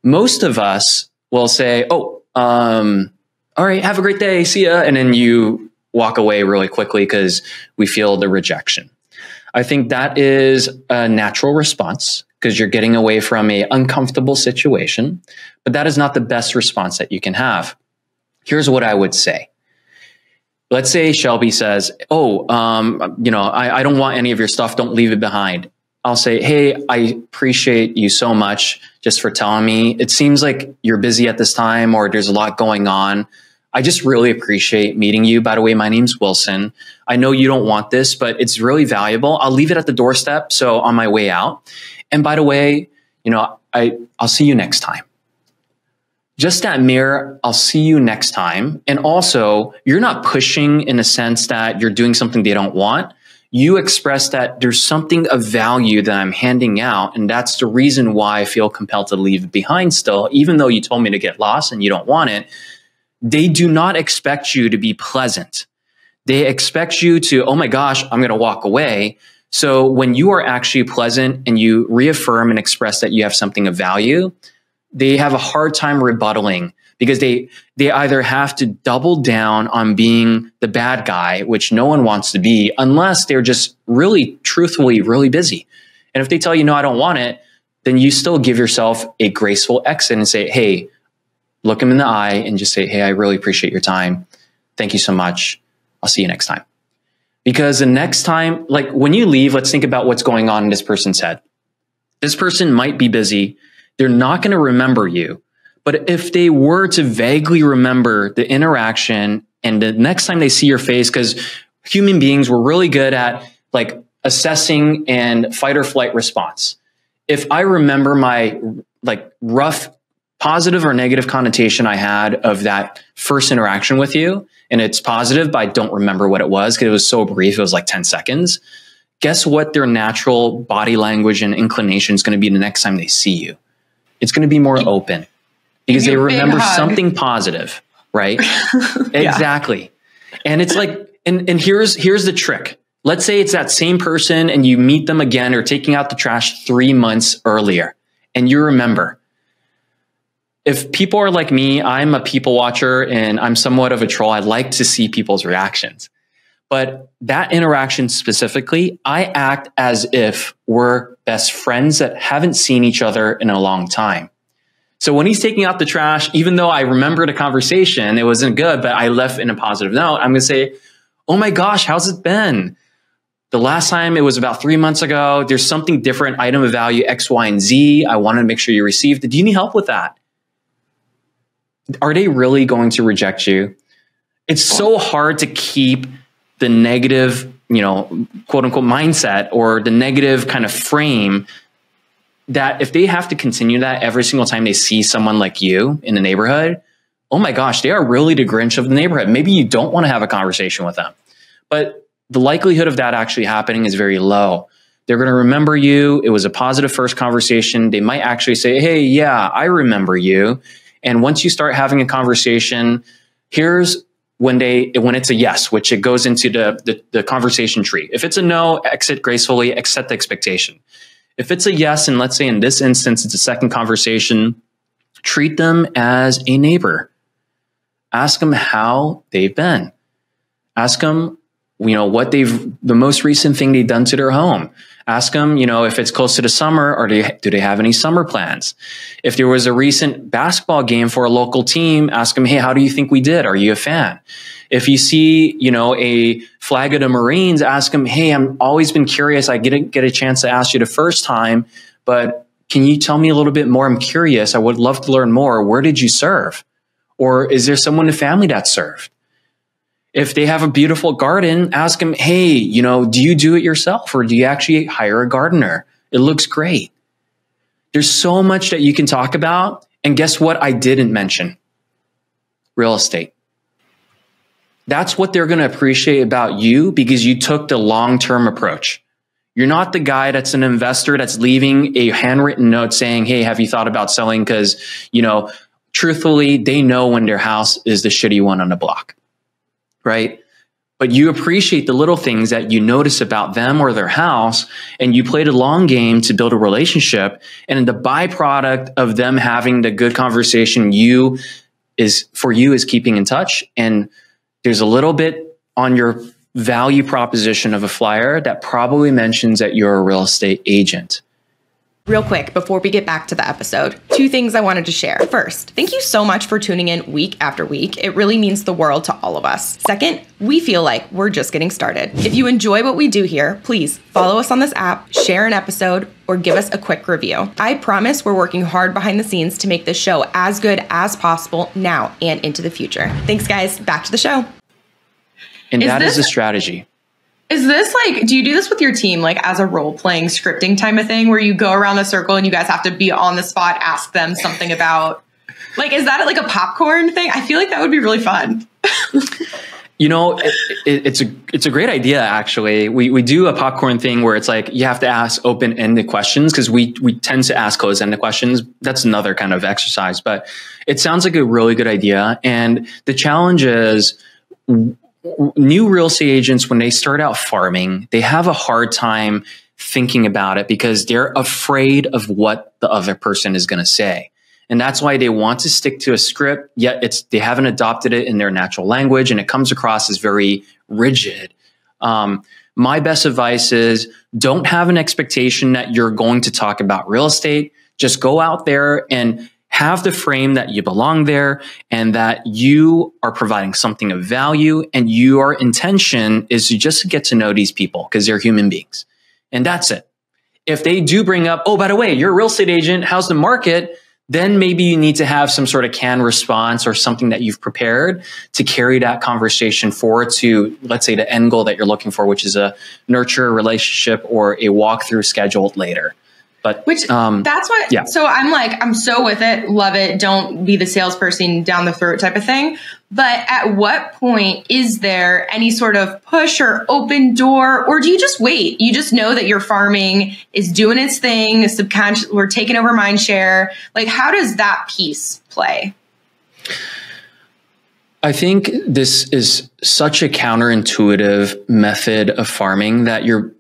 Most of us will say, Oh, um, all right, have a great day. See ya. And then you walk away really quickly because we feel the rejection. I think that is a natural response because you're getting away from a uncomfortable situation, but that is not the best response that you can have. Here's what I would say. let's say Shelby says, "Oh, um, you know, I, I don't want any of your stuff. Don't leave it behind." I'll say, "Hey, I appreciate you so much just for telling me. It seems like you're busy at this time, or there's a lot going on." I just really appreciate meeting you. By the way, my name's Wilson. I know you don't want this, but it's really valuable. I'll leave it at the doorstep. So on my way out. And by the way, you know, I, I'll see you next time. Just that mirror, I'll see you next time. And also, you're not pushing in a sense that you're doing something they don't want. You express that there's something of value that I'm handing out. And that's the reason why I feel compelled to leave it behind still, even though you told me to get lost and you don't want it they do not expect you to be pleasant. They expect you to, oh my gosh, I'm going to walk away. So when you are actually pleasant and you reaffirm and express that you have something of value, they have a hard time rebuttaling because they they either have to double down on being the bad guy, which no one wants to be, unless they're just really truthfully really busy. And if they tell you no, I don't want it, then you still give yourself a graceful exit and say, hey, look them in the eye and just say, Hey, I really appreciate your time. Thank you so much. I'll see you next time. Because the next time, like when you leave, let's think about what's going on in this person's head. This person might be busy. They're not going to remember you. But if they were to vaguely remember the interaction and the next time they see your face, because human beings were really good at like assessing and fight or flight response. If I remember my like rough positive or negative connotation I had of that first interaction with you, and it's positive, but I don't remember what it was because it was so brief. It was like 10 seconds. Guess what their natural body language and inclination is going to be the next time they see you? It's going to be more open because they remember something positive, right? yeah. Exactly. And it's like, and, and here's, here's the trick. Let's say it's that same person and you meet them again or taking out the trash three months earlier and you remember if people are like me, I'm a people watcher and I'm somewhat of a troll. I like to see people's reactions. But that interaction specifically, I act as if we're best friends that haven't seen each other in a long time. So when he's taking out the trash, even though I remembered a conversation, it wasn't good, but I left in a positive note, I'm going to say, Oh my gosh, how's it been? The last time it was about three months ago. There's something different, item of value X, Y, and Z. I wanted to make sure you received it. Do you need help with that? Are they really going to reject you? It's so hard to keep the negative, you know, quote unquote mindset or the negative kind of frame that if they have to continue that every single time they see someone like you in the neighborhood, oh my gosh, they are really the Grinch of the neighborhood. Maybe you don't want to have a conversation with them. But the likelihood of that actually happening is very low. They're going to remember you. It was a positive first conversation. They might actually say, Hey, yeah, I remember you. And once you start having a conversation, here's when they when it's a yes, which it goes into the, the, the conversation tree. If it's a no, exit gracefully, accept the expectation. If it's a yes, and let's say in this instance it's a second conversation, treat them as a neighbor. Ask them how they've been. Ask them, you know, what they've the most recent thing they've done to their home. Ask them, you know, if it's close to the summer or do they, do they have any summer plans? If there was a recent basketball game for a local team, ask them, hey, how do you think we did? Are you a fan? If you see, you know, a flag of the Marines, ask them, hey, I'm always been curious. I didn't get a chance to ask you the first time, but can you tell me a little bit more? I'm curious. I would love to learn more. Where did you serve? Or is there someone in the family that served? If they have a beautiful garden, ask them, hey, you know, do you do it yourself or do you actually hire a gardener? It looks great. There's so much that you can talk about. And guess what? I didn't mention real estate. That's what they're going to appreciate about you because you took the long term approach. You're not the guy that's an investor that's leaving a handwritten note saying, Hey, have you thought about selling? Because, you know, truthfully, they know when their house is the shitty one on the block right? But you appreciate the little things that you notice about them or their house, and you played a long game to build a relationship. And the byproduct of them having the good conversation, you is for you is keeping in touch. And there's a little bit on your value proposition of a flyer that probably mentions that you're a real estate agent. Real quick, before we get back to the episode, two things I wanted to share. First, thank you so much for tuning in week after week. It really means the world to all of us. Second, we feel like we're just getting started. If you enjoy what we do here, please follow us on this app, share an episode, or give us a quick review. I promise we're working hard behind the scenes to make this show as good as possible now and into the future. Thanks, guys. Back to the show. And Is that is this- a strategy. Is this like, do you do this with your team, like as a role playing scripting type of thing where you go around the circle and you guys have to be on the spot, ask them something about, like, is that like a popcorn thing? I feel like that would be really fun. You know, it, it, it's a it's a great idea. Actually, we we do a popcorn thing where it's like you have to ask open ended questions because we we tend to ask closed ended questions. That's another kind of exercise, but it sounds like a really good idea. And the challenge is new real estate agents when they start out farming, they have a hard time thinking about it because they're afraid of what the other person is going to say. And that's why they want to stick to a script, yet it's they haven't adopted it in their natural language and it comes across as very rigid. Um, my best advice is don't have an expectation that you're going to talk about real estate. Just go out there and have the frame that you belong there and that you are providing something of value and your intention is to just get to know these people because they're human beings. And that's it. If they do bring up, oh, by the way, you're a real estate agent, how's the market? Then maybe you need to have some sort of canned response or something that you've prepared to carry that conversation forward to, let's say, the end goal that you're looking for, which is a nurture relationship or a walkthrough scheduled later. But Which um, that's what. yeah. So I'm like, I'm so with it, love it. Don't be the salesperson down the throat type of thing. But at what point is there any sort of push or open door, or do you just wait? You just know that your farming is doing its thing. Subconscious, we're taking over mind share. Like, how does that piece play? I think this is such a counterintuitive method of farming that you're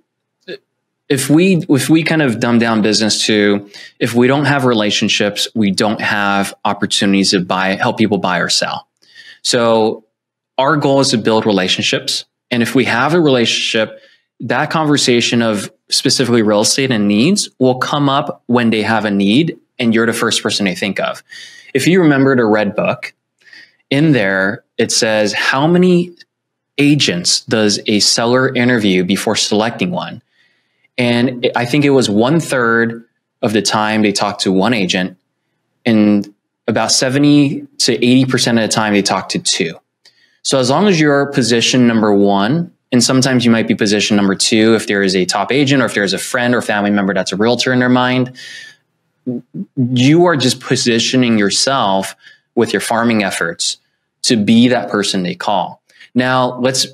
if we if we kind of dumb down business to if we don't have relationships, we don't have opportunities to buy help people buy or sell. So our goal is to build relationships. And if we have a relationship, that conversation of specifically real estate and needs will come up when they have a need and you're the first person they think of. If you remember the red book, in there it says how many agents does a seller interview before selecting one and it- i think it was one third of the time they talked to one agent and about 70 to 80% of the time they talk to two so as long as you're position number one and sometimes you might be position number two if there is a top agent or if there's a friend or family member that's a realtor in their mind you are just positioning yourself with your farming efforts to be that person they call. Now, let's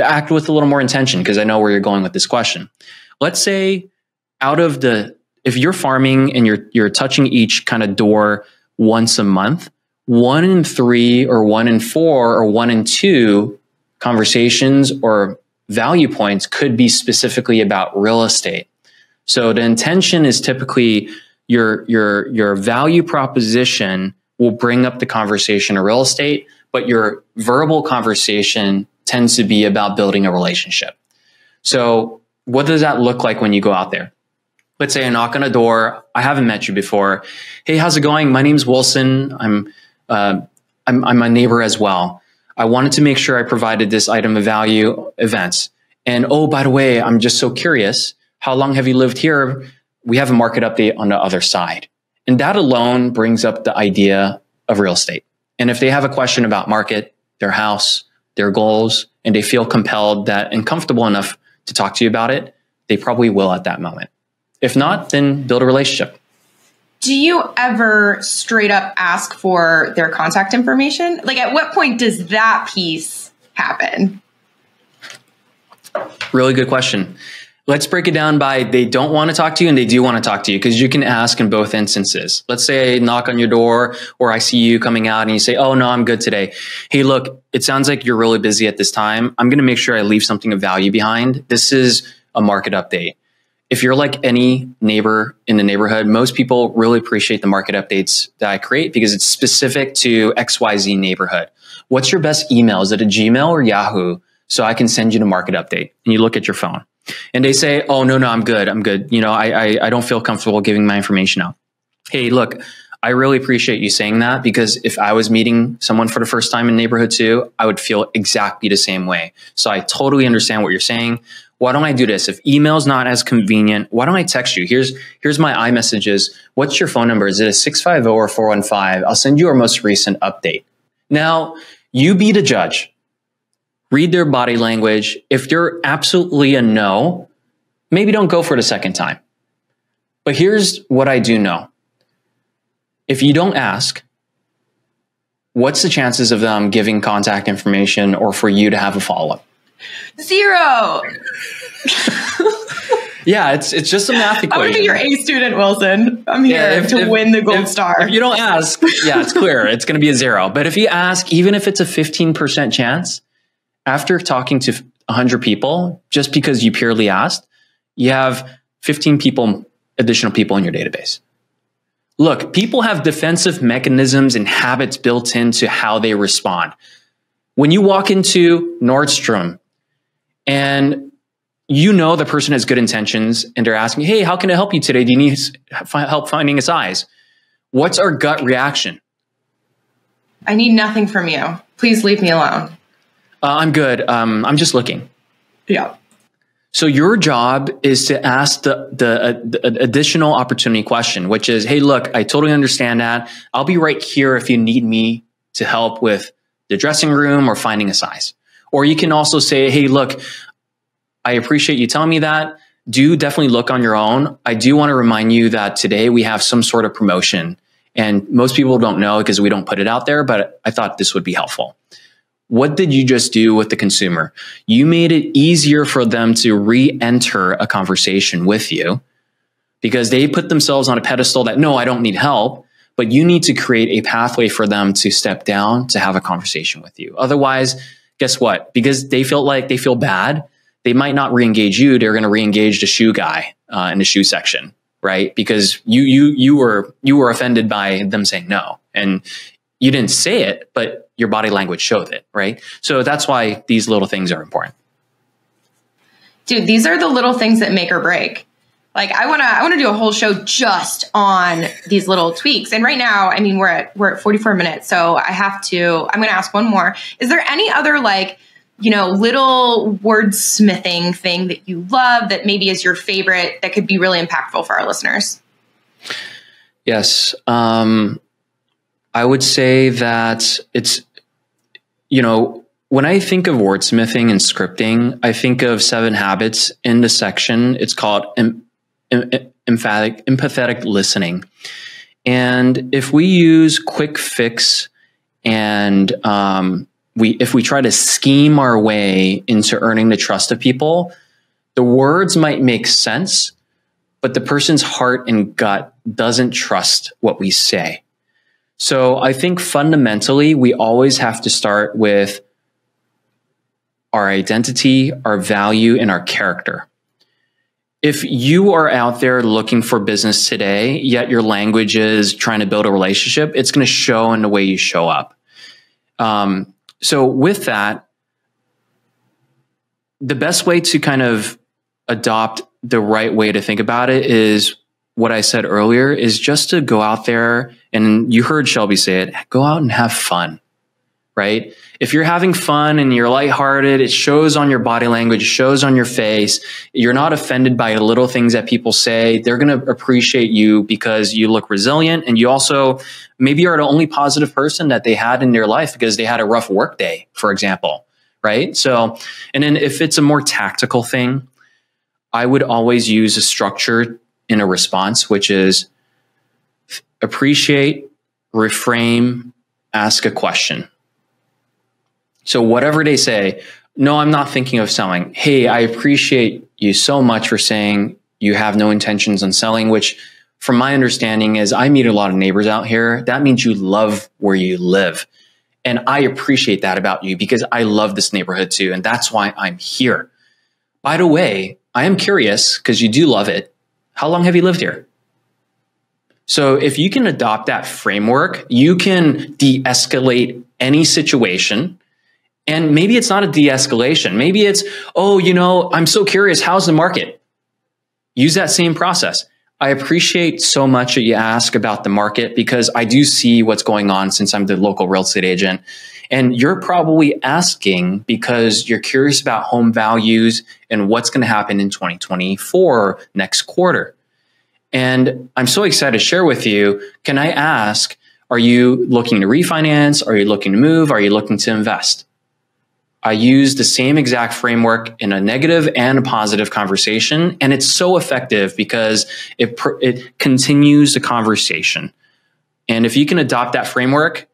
act with a little more intention because I know where you're going with this question. Let's say out of the if you're farming and you're you're touching each kind of door once a month, one in 3 or one in 4 or one in 2 conversations or value points could be specifically about real estate. So the intention is typically your your your value proposition will bring up the conversation of real estate, but your verbal conversation tends to be about building a relationship. So what does that look like when you go out there? Let's say I knock on a door. I haven't met you before. Hey, how's it going? My name's Wilson. I'm uh, I'm, I'm a neighbor as well. I wanted to make sure I provided this item of value events. And oh, by the way, I'm just so curious. How long have you lived here? We have a market update on the other side. And that alone brings up the idea of real estate. And if they have a question about market, their house, their goals, and they feel compelled that and comfortable enough to talk to you about it, they probably will at that moment. If not, then build a relationship. Do you ever straight up ask for their contact information? Like, at what point does that piece happen? Really good question. Let's break it down by they don't want to talk to you and they do want to talk to you because you can ask in both instances. Let's say I knock on your door or I see you coming out and you say, Oh, no, I'm good today. Hey, look, it sounds like you're really busy at this time. I'm going to make sure I leave something of value behind. This is a market update. If you're like any neighbor in the neighborhood, most people really appreciate the market updates that I create because it's specific to XYZ neighborhood. What's your best email? Is it a Gmail or Yahoo? So I can send you the market update and you look at your phone. And they say, "Oh no, no, I'm good. I'm good. You know, I, I, I don't feel comfortable giving my information out." Hey, look, I really appreciate you saying that because if I was meeting someone for the first time in neighborhood two, I would feel exactly the same way. So I totally understand what you're saying. Why don't I do this? If email's not as convenient, why don't I text you? Here's here's my iMessages. What's your phone number? Is it a 650 or 415? I'll send you our most recent update. Now, you be the judge. Read their body language. If they're absolutely a no, maybe don't go for it a second time. But here's what I do know if you don't ask, what's the chances of them giving contact information or for you to have a follow up? Zero. yeah, it's it's just a math equation. I'm gonna be your A student, Wilson. I'm here yeah, if, to if, win the gold if, star. If you don't ask, yeah, it's clear. it's gonna be a zero. But if you ask, even if it's a 15% chance, after talking to 100 people, just because you purely asked, you have 15 people, additional people in your database. Look, people have defensive mechanisms and habits built into how they respond. When you walk into Nordstrom and you know the person has good intentions and they're asking, Hey, how can I help you today? Do you need help finding a size? What's our gut reaction? I need nothing from you. Please leave me alone. Uh, I'm good. Um, I'm just looking. Yeah. So your job is to ask the, the, uh, the, additional opportunity question, which is, Hey, look, I totally understand that. I'll be right here if you need me to help with the dressing room or finding a size. Or you can also say, Hey, look, I appreciate you telling me that. Do definitely look on your own. I do want to remind you that today we have some sort of promotion and most people don't know because we don't put it out there, but I thought this would be helpful. What did you just do with the consumer? You made it easier for them to re enter a conversation with you because they put themselves on a pedestal that, no, I don't need help. But you need to create a pathway for them to step down to have a conversation with you. Otherwise, guess what? Because they feel like they feel bad, they might not re-engage you. They're going to re-engage the shoe guy uh, in the shoe section, right? Because you you you were you were offended by them saying no, and you didn't say it, but your body language showed it, right? So that's why these little things are important. Dude, these are the little things that make or break. Like I want to I want to do a whole show just on these little tweaks. And right now, I mean, we're at we're at 44 minutes, so I have to I'm going to ask one more. Is there any other like you know, little wordsmithing thing that you love that maybe is your favorite that could be really impactful for our listeners? Yes. Um, I would say that it's, you know, when I think of wordsmithing and scripting, I think of seven habits in the section. It's called em, em, emphatic, empathetic listening. And if we use quick fix and um, we, if we try to scheme our way into earning the trust of people, the words might make sense, but the person's heart and gut doesn't trust what we say. So I think fundamentally, we always have to start with our identity, our value, and our character. If you are out there looking for business today, yet your language is trying to build a relationship, it's going to show in the way you show up. Um, so, with that, the best way to kind of adopt the right way to think about it is what I said earlier is just to go out there and you heard Shelby say it, go out and have fun, right? If you're having fun and you're lighthearted, it shows on your body language, shows on your face. You're not offended by little things that people say. They're going to appreciate you because you look resilient and you also maybe are the only positive person that they had in their life because they had a rough work day, for example, right? So, and then if it's a more tactical thing, I would always use a structure in a response, which is appreciate, reframe, ask a question. So, whatever they say, no, I'm not thinking of selling. Hey, I appreciate you so much for saying you have no intentions on selling, which from my understanding is I meet a lot of neighbors out here. That means you love where you live. And I appreciate that about you because I love this neighborhood too. And that's why I'm here. By the way, I am curious because you do love it. How long have you lived here? So if you can adopt that framework, you can de escalate any situation And maybe it's not a de escalation. Maybe it's, oh, you know, I'm so curious. How's the market? Use that same process. I appreciate so much that you ask about the market because I do see what's going on since I'm the local real estate agent. And you're probably asking because you're curious about home values and what's going to happen in 2024 next quarter. And I'm so excited to share with you. Can I ask, are you looking to refinance? Are you looking to move? Are you looking to invest? I use the same exact framework in a negative and a positive conversation. And it's so effective because it, it continues the conversation. And if you can adopt that framework,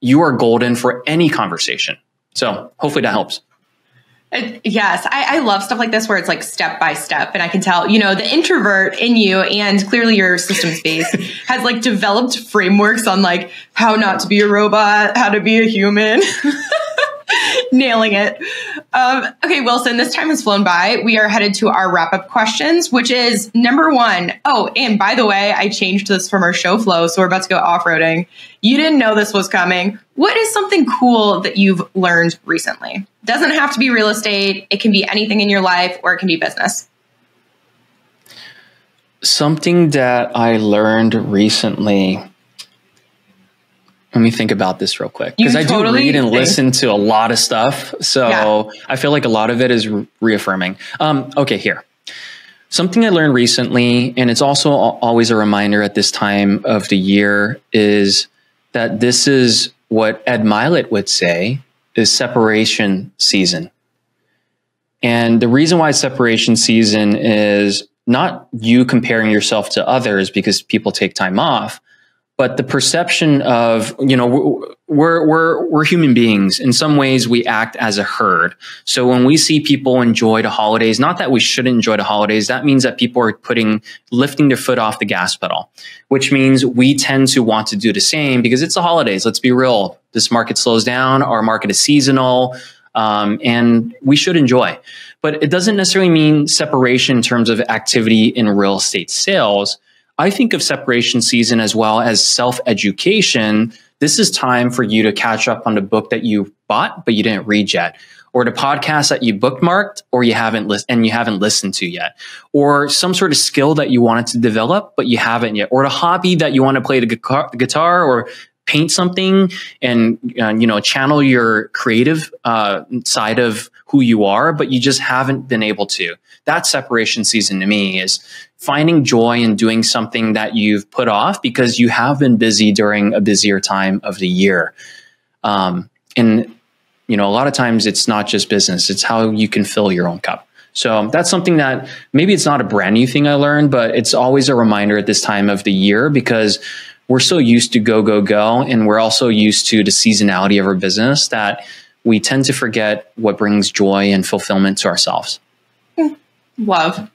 you are golden for any conversation. So hopefully that helps. Uh, yes, I, I, love stuff like this where it's like step by step, and I can tell, you know, the introvert in you and clearly your systems base has like developed frameworks on like how not to be a robot, how to be a human. Nailing it. Um, okay, Wilson, this time has flown by. We are headed to our wrap up questions, which is number one. Oh, and by the way, I changed this from our show flow, so we're about to go off roading. You didn't know this was coming. What is something cool that you've learned recently? Doesn't have to be real estate, it can be anything in your life, or it can be business. Something that I learned recently let me think about this real quick because I totally do read and think. listen to a lot of stuff. So yeah. I feel like a lot of it is re- reaffirming. Um, okay, here. Something I learned recently, and it's also always a reminder at this time of the year, is that this is what Ed Mylett would say is separation season. And the reason why separation season is not you comparing yourself to others because people take time off, but the perception of you know we're we're we're human beings. In some ways we act as a herd. So when we see people enjoy the holidays not that we shouldn't enjoy the holidays that means that people are putting lifting their foot off the gas pedal which means we tend to want to do the same because it's the holidays. Let's be real. This market slows down. Our market is seasonal um, and we should enjoy. But it doesn't necessarily mean separation in terms of activity in real estate sales I think of separation season as well as self education. This is time for you to catch up on the book that you bought, but you didn't read yet, or the podcast that you bookmarked or you haven't listened and you haven't listened to yet, or some sort of skill that you wanted to develop, but you haven't yet, or the hobby that you want to play the guitar or paint something and uh, you know channel your creative uh, side of who you are but you just haven't been able to that separation season to me is finding joy in doing something that you've put off because you have been busy during a busier time of the year. Um, and, you know, a lot of times it's not just business, it's how you can fill your own cup. So that's something that maybe it's not a brand new thing I learned, but it's always a reminder at this time of the year because we're so used to go, go, go. And we're also used to the seasonality of our business that we tend to forget what brings joy and fulfillment to ourselves. Love.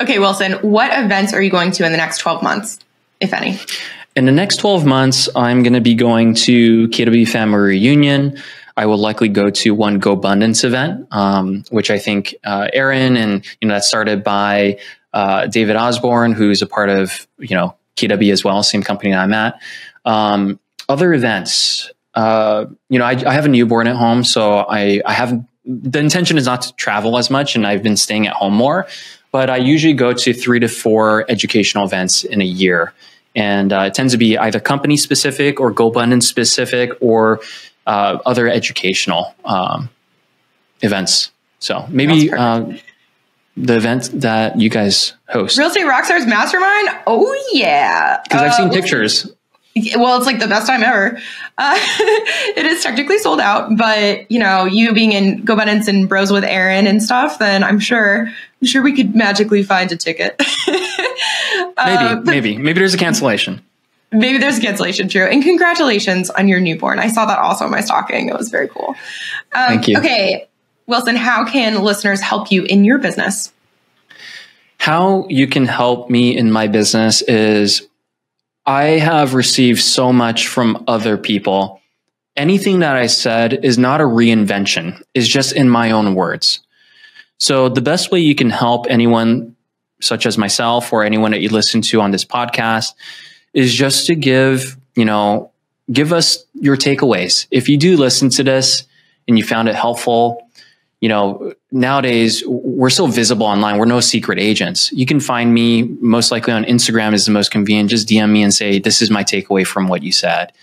Okay, Wilson, what events are you going to in the next 12 months, if any? In the next 12 months, I'm going to be going to KW Family Reunion. I will likely go to one GoBundance event, um, which I think uh, Aaron and you know that started by uh, David Osborne, who's a part of you know KW as well, same company that I'm at. Um, other events, uh, you know, I, I, have a newborn at home, so I, I haven't. The intention is not to travel as much, and I've been staying at home more but I usually go to three to four educational events in a year. And uh, it tends to be either company specific or GoBundance specific or uh, other educational um, events. So maybe uh, the event that you guys host. Real Estate Rockstars Mastermind? Oh, yeah. Because I've seen uh, pictures. Well, it's like the best time ever. Uh, it is technically sold out, but you know, you being in GoBundance and Bros with Aaron and stuff, then I'm sure, I'm sure we could magically find a ticket. uh, maybe, maybe, maybe there's a cancellation. Maybe there's a cancellation, true. And congratulations on your newborn. I saw that also in my stocking. It was very cool. Um, Thank you. Okay, Wilson, how can listeners help you in your business? How you can help me in my business is I have received so much from other people. Anything that I said is not a reinvention, is just in my own words. So the best way you can help anyone such as myself or anyone that you listen to on this podcast is just to give, you know, give us your takeaways. If you do listen to this and you found it helpful, you know, nowadays we're still visible online. We're no secret agents. You can find me most likely on Instagram is the most convenient. Just DM me and say, this is my takeaway from what you said.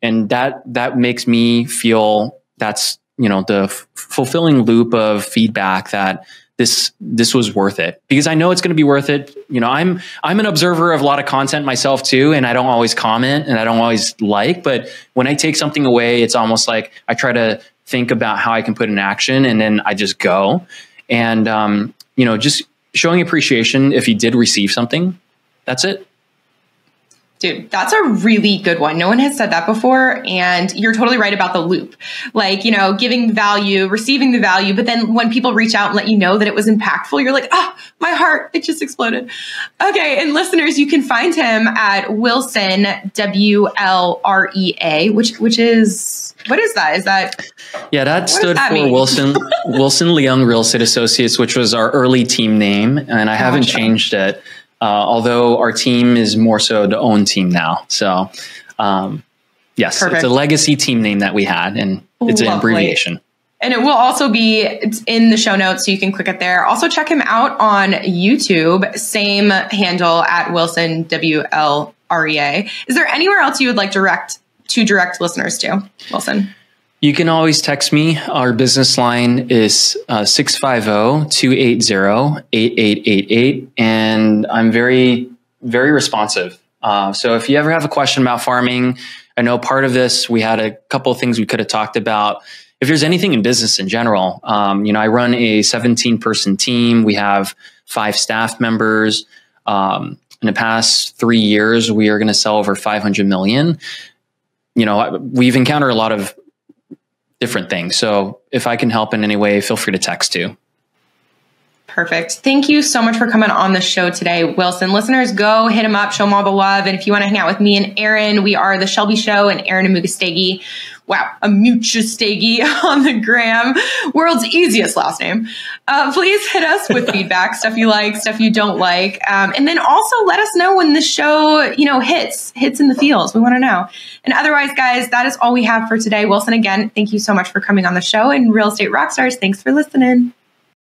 And that, that makes me feel that's, you know, the f- fulfilling loop of feedback that this this was worth it because I know it's going to be worth it. You know, I'm I'm an observer of a lot of content myself too, and I don't always comment and I don't always like. But when I take something away, it's almost like I try to think about how I can put in action, and then I just go. And um, you know, just showing appreciation if you did receive something. That's it. Dude, that's a really good one. No one has said that before. And you're totally right about the loop. Like, you know, giving value, receiving the value. But then when people reach out and let you know that it was impactful, you're like, ah, oh, my heart, it just exploded. Okay. And listeners, you can find him at Wilson, W L R E A, which, which is, what is that? Is that? Yeah, that stood that for mean? Wilson, Wilson Leung Real Estate Associates, which was our early team name. And I gotcha. haven't changed it. Uh, although our team is more so the Leung team now. So, um, yes, Perfect. it's a legacy team name that we had, and it's Lovely. an abbreviation. And it will also be it's in the show notes, so you can click it there. Also, check him out on YouTube. Same handle at Wilson W L R E A. Is there anywhere else you would like direct to direct listeners to, Wilson? You can always text me. Our business line is uh, 650 280 8888. And I'm very, very responsive. Uh, so if you ever have a question about farming, I know part of this, we had a couple of things we could have talked about. If there's anything in business in general, um, you know, I run a 17 person team. We have five staff members. Um, in the past three years, we are going to sell over 500 million. You know, we've encountered a lot of different things. So if I can help in any way, feel free to text too. Perfect. Thank you so much for coming on the show today, Wilson. Listeners, go hit him up, show him all the love. And if you want to hang out with me and Aaron, we are the Shelby Show and Aaron Amugastegi wow, Amuchastegi on the gram, world's easiest last name. Uh, please hit us with feedback, stuff you like, stuff you don't like, um, and then also let us know when the show, you know, hits hits in the feels. We want to know. And otherwise, guys, that is all we have for today. Wilson, again, thank you so much for coming on the show. And Real Estate Rockstars, thanks for listening.